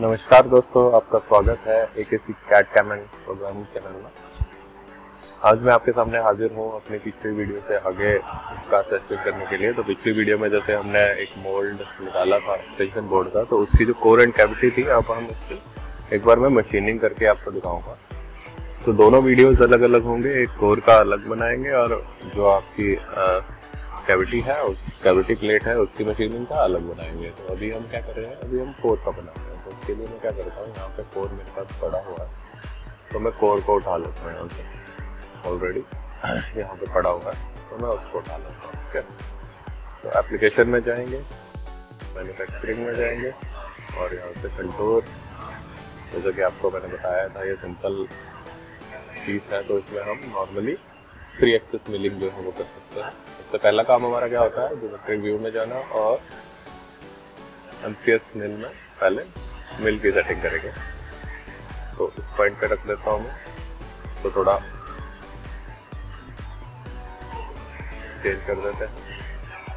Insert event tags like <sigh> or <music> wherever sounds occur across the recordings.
नमस्कार दोस्तों, आपका स्वागत है A K C CAD CAM programming channel में। आज मैं आपके सामने हाजिर हूँ अपनी पिछली वीडियो से आगे का सेशन करने के लिए। तो पिछली वीडियो में जैसे हमने एक मोल्ड निकाला था एक्सटेंशन बोर्ड का तो उसकी जो कोर एंड कैविटी थी, अब हम उसकी एक बार मैं मशीनिंग करके आपको दिखाऊँगा। तो दोनों वीडियोज़ अलग अलग होंगे, एक कोर का अलग बनाएँगे और जो आपकी कैविटी है, उस कैविटी प्लेट है, उसकी मशीनिंग का अलग बनाएँगे। तो अभी हम क्या कर रहे हैं, अभी हम कोर का बना रहे हैं। तो उसके लिए मैं क्या करता हूँ यहाँ पे कोर मेरे पास पड़ा हुआ है। तो मैं कोर को उठा लेता हूँ यहाँ से ऑलरेडी यहाँ पे पड़ा हुआ है। तो मैं उसको उठा लेता हूँ ठीक है तो एप्लीकेशन में जाएँगे मैन्युफैक्चरिंग में जाएँगे और यहाँ से कंट्रोल जैसा कि आपको मैंने बताया था ये सिंपल चीज़ है तो इसमें हम नॉर्मली फ्री एक्सेस मिलिंग जो है वो कर सकते हैं। सबसे पहला काम हमारा क्या होता है? ज्योमेट्रिक व्यू में जाना और एमसीएस मिल में पहले मिल की सेटिंग करेंगे। तो इस पॉइंट पे रख देता हूँ तो थोड़ा चेंज कर देते हैं।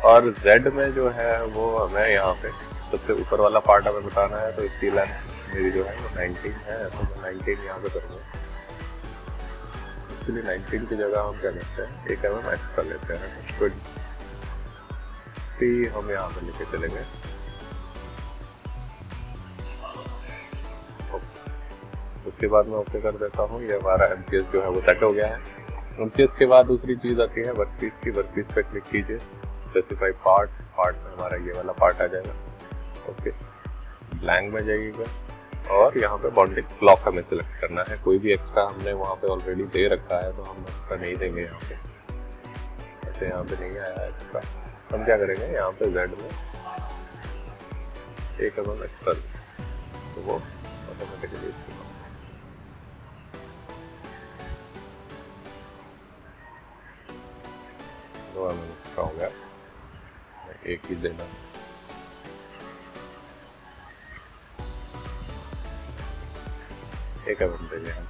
और Z में जो है, वो हमें यहाँ पे सबसे ऊपर वाला पार्ट हमें बताना है तो इसकी लेंथ मेरी जो है, वो 19 है। तो मैं 19 यहाँ पे करूँगा। एक्चुअली 19 की जगह हम क्या करते हैं? एक एम एम एक्स्ट्रा लेते हैं। ट्वेंटी हम यहाँ पे लेके चलेंगे। उसके बाद मैं ओके कर देता हूँ। ये हमारा एम जो है वो सेट हो गया है। एम के बाद दूसरी चीज़ आती है वर्क पीस की। वर्क पीस पे क्लिक कीजिए। स्पेसिफाई पार्ट पार्ट में हमारा ये वाला पार्ट आ जाएगा। ओके ब्लैंक में जाइएगा। और यहाँ पे बॉन्डिंग ब्लॉक हमें सिलेक्ट करना है। कोई भी एक्स्ट्रा हमने वहाँ पे ऑलरेडी दे रखा है तो हम एक्स्ट्रा नहीं देंगे यहाँ पे। ऐसे यहाँ पे नहीं आया एक्स्ट्रा हम क्या करेंगे? यहाँ पे जेड में एक हम एक्स्ट्रा तो वो ऑटोमेटिकली एम एक्स्ट्रा हो गया एक ही देना। एक एम देंगे हम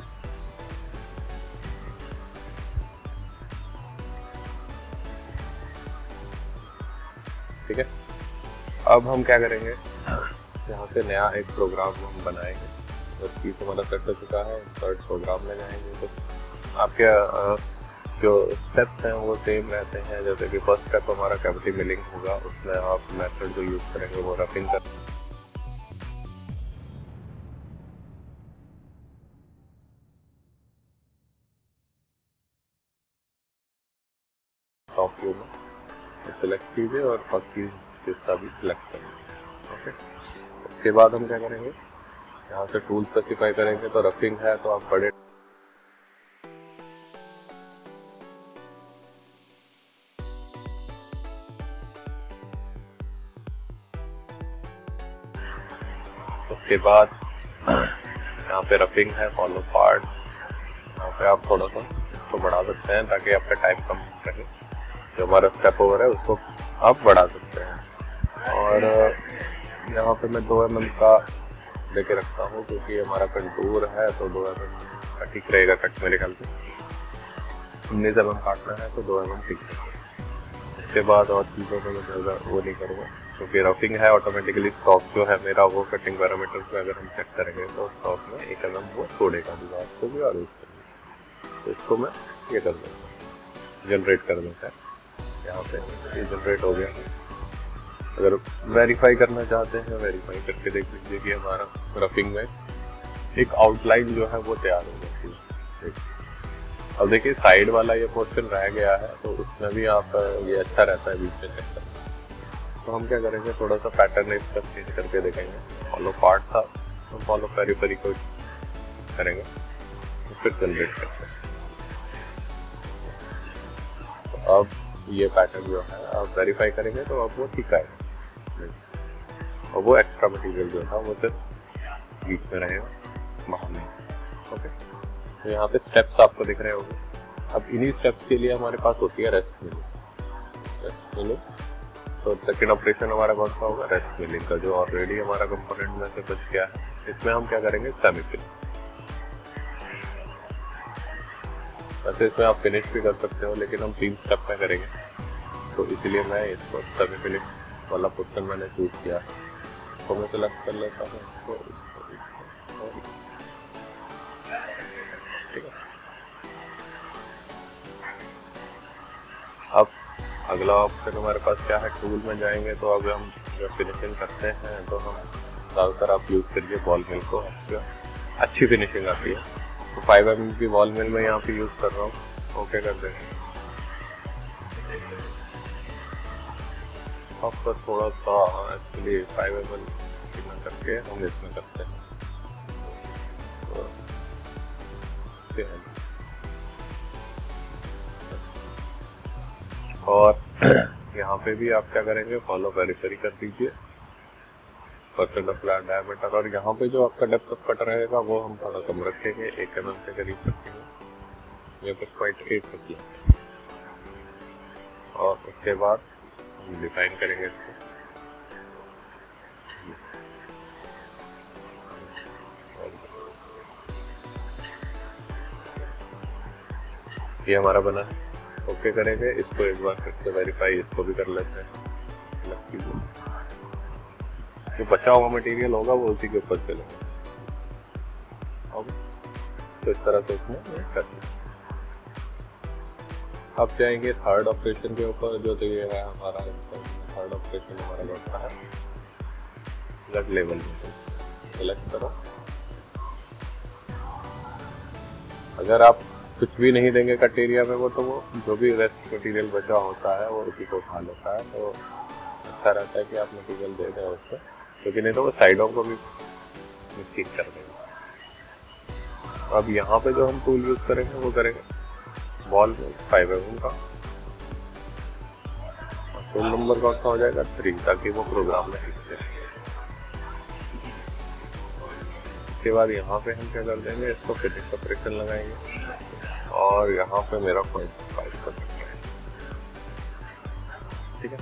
ठीक है? अब हम क्या करेंगे? यहाँ से नया एक प्रोग्राम हम बनाएँगे। तो हमारा सेट हो चुका है थर्ड प्रोग्राम में जाएँगे तो। आपके जो स्टेप्स हैं, वो सेम रहते हैं। जैसे कि फ़र्स्ट स्टेप हमारा कैविटी मिलिंग होगा, उसमें आप मेथड जो यूज़ करेंगे, वो रफिंग कर टॉप व्यू में। तो सिलेक्ट कीजिए और बाकी हिस्सा भी सिलेक्ट करेंगे। ओके उसके बाद हम क्या करेंगे? यहाँ से टूल स्पेसिफाई करेंगे तो रफिंग है तो आप बड़े उसके बाद यहाँ पे रफिंग है फॉलो पार्ट यहाँ पे आप थोड़ा सा इसको बढ़ा सकते हैं ताकि आपका टाइम कम रहे। जो हमारा स्टेप ओवर है, उसको आप बढ़ा सकते हैं। और, यहाँ पे मैं दो एम एम का लेके रखता हूँ, क्योंकि हमारा कंटूर है तो दो एम एम का ठीक रहेगा कट मेरे ख्याल से। उन्नीस एम एम काटना है तो दो एम एम ठीक रहेगा। उसके बाद और चीज़ों में मैं ज़्यादा वो नहीं करूँगा। क्योंकि रफिंग है ऑटोमेटिकली स्टॉक जो है मेरा वो कटिंग पैरामीटर में अगर हम चेक करेंगे तो स्टॉक में एक एम वो छोड़ेगा भी आपको भी और उसको तो इसको मैं ये कर दूँगा जनरेट कर देता है। यहाँ पे ये जनरेट हो गया। अगर वेरीफाई करना चाहते हैं वेरीफाई करके देख लीजिए कि हमारा रफिंग में एक आउटलाइन जो है वो तैयार हो गई अब देखिए साइड वाला ये पोर्शन रह गया है तो उसमें भी आप, ये अच्छा रहता है बीच में चेक तो हम क्या करेंगे थोड़ा सा पैटर्न इसका चेंज करके देखेंगे। फॉलो पार्ट था तो फॉलो पेरी पेरी को करेंगे तो फिर जनरेट करते हैं। तो अब ये पैटर्न जो है, आप वेरीफाई करेंगे तो अब वो ठीक आएगा। और वो एक्स्ट्रा मटेरियल जो था, वो सिर्फ़ बीच में रहेगा वहाँ में ओके तो यहाँ पे स्टेप्स आपको दिख रहे होंगे। अब इन्हीं स्टेप्स के लिए हमारे पास होती है रेस्ट मिलिंग रेस्ट मिलिंग तो सेकेंड ऑपरेशन हमारा कौन सा होगा? रेस्ट मिलिंग का, जो ऑलरेडी हमारा कंपोनेंट में से बच गया है। इसमें हम क्या करेंगे? सेमी फिलिंग वैसे इसमें आप फिनिश भी कर सकते हो, लेकिन हम तीन स्टेप में करेंगे। तो इसीलिए मैं इसको सेमी फिनिश वाला पोर्शन मैंने चूज़ किया। तो मैं सिलेक्ट कर लेता हूँ इसको इसको अगला ऑप्शन हमारे पास क्या है? टूल में जाएँगे तो अब हम जब फिनिशिंग करते हैं तो हम ज़्यादातर आप यूज़ करिए बॉल मिल को। अच्छी फिनिशिंग आती है। तो फाइव एम की बॉल मिल में यहाँ पे यूज़ कर रहा हूँ। ओके कर देंगे आपका थोड़ा सा एक्चुअली फाइव एम करके हम इसमें करते हैं। और <clears throat> यहाँ पे भी आप क्या करेंगे फॉलो पेरिफेरी कर दीजिए। परसेंट ऑफ़ फ्लैट डायमीटर और यहाँ पे जो आपका डेप्थ ऑफ़ कट रहेगा, वो हम थोड़ा कम रखेंगे, एक एम के करीब रखेंगे। ये पर पॉइंट एट रखिए। और उसके बाद हम डिफाइन करेंगे इसको। ये हमारा बना है। ओके करेंगे, इसको एक बार फिर से वेरीफाई इसको भी कर लेते हैं। जो बचा हुआ मटेरियल होगा, वो उसी के ऊपर चलेगा। तो इस तरह से इसमें कर अब जाएँगे थर्ड ऑपरेशन के ऊपर, जो तो ये है हमारा थर्ड ऑपरेशन हमारा बढ़ता है। ब्लड लेवल में। सेलेक्ट करो। अगर आप कुछ भी नहीं देंगे कट एरिया में वो तो वो, जो भी रेस्ट मटेरियल बचा होता है, वो उसी को उठा लेता है। तो अच्छा रहता है कि आप मटेरियल दे दें उसको। क्योंकि नहीं तो वो साइडों को भी मिक्सिंग कर देंगे। अब यहाँ पे जो हम टूल यूज़ करेंगे, वो करेंगे बॉल फाइव एम का टूल नंबर कौन सा हो जाएगा? थ्री ताकि वो प्रोग्राम में हिट जाए। उसके बाद यहाँ पे हम क्या कर देंगे? इसको फिटिंग ऑपरेशन लगाएँगे। और यहाँ पे मेरा पॉइंट फाइव कर सकता है। ठीक है?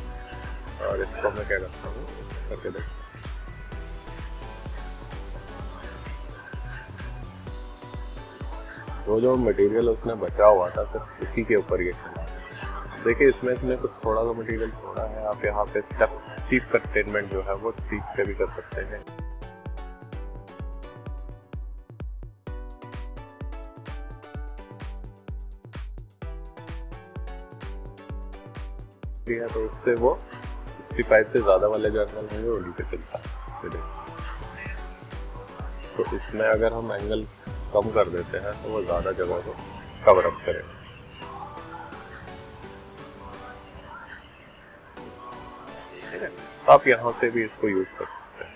और इसको मैं क्या करता हूँ? करके देख। वो जो मटेरियल उसने बचा हुआ था, सिर्फ़ उसी के ऊपर ये चला। देखिए, इसमें इसने कुछ थोड़ा सा मटेरियल छोड़ा है। आप यहाँ पे स्टेप स्टीप कंटेनमेंट जो है, वो स्टीप पे भी कर सकते हैं। है तो उससे वो सिक्सटी फाइव से ज़्यादा वाले जो एंगल होंगे वो नीचे चलता है तो इसमें अगर हम एंगल कम कर देते हैं तो वो ज़्यादा जगह को कवर अप करेगा। आप यहाँ से भी इसको यूज़ कर सकते हैं।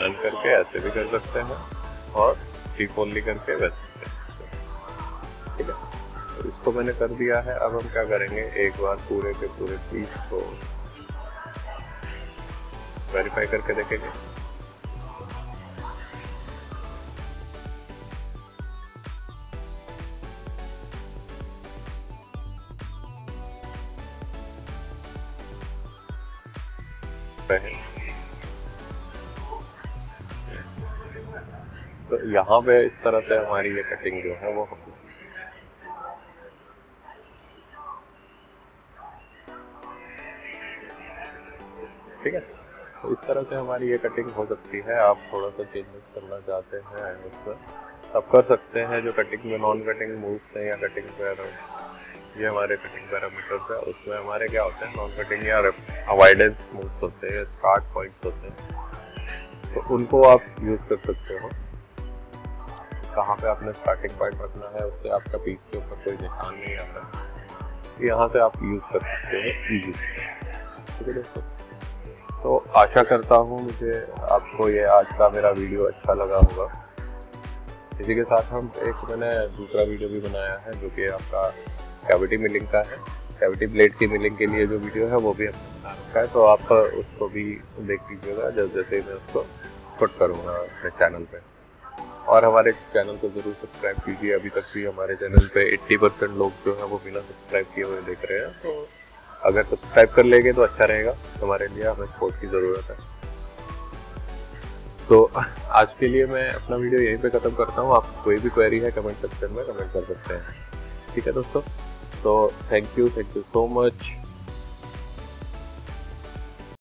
रन करके ऐसे भी कर सकते हैं, और टीप ओनली करके वैसे। इसको मैंने कर दिया है, अब हम क्या करेंगे? एक बार पूरे के पूरे पीस को वेरीफाई करके देखेंगे। तो यहाँ पे इस तरह से हमारी ये कटिंग जो है, वो ठीक है? तो इस तरह से हमारी ये कटिंग हो सकती है। आप थोड़ा सा चेंजेस करना चाहते हैं उस पर आप कर सकते हैं जो कटिंग में नॉन कटिंग मूव्स हैं या कटिंग पैर ये हमारे कटिंग पैरामीटर्स है। उसमें हमारे क्या होते हैं? नॉन कटिंग या अवॉइडेंस मूव्स होते हैं स्टार्ट पॉइंट्स होते हैं। तो उनको आप यूज़ कर सकते हो। कहाँ पे आपने स्टार्टिंग पॉइंट रखना है, उससे आपका पीस के ऊपर कोई निशान नहीं आता। यहाँ से आप यूज़ कर सकते हो ठीक है दोस्तों? तो आशा करता हूँ मुझे आपको ये आज का मेरा वीडियो अच्छा लगा होगा। इसी के साथ हम एक मैंने दूसरा वीडियो भी बनाया है जो कि आपका कैविटी मिलिंग का है। कैविटी ब्लेड की मिलिंग के लिए जो वीडियो है वो भी हमने बना रखा है। तो आप उसको भी देख लीजिएगा, जैसे जैसे मैं उसको पुट करूँगा अपने चैनल पर और हमारे चैनल को ज़रूर सब्सक्राइब कीजिए। अभी तक भी हमारे चैनल पे 80 परसेंट लोग जो है वो बिना सब्सक्राइब किए हुए देख रहे हैं। तो अगर सब्सक्राइब कर लेंगे तो अच्छा रहेगा। हमारे लिए हमें सपोर्ट की ज़रूरत है। तो आज के लिए मैं अपना वीडियो यहीं पे ख़त्म करता हूँ। आप कोई भी क्वेरी है कमेंट सेक्शन में कमेंट कर सकते हैं। ठीक है दोस्तों? तो thank you thank you so much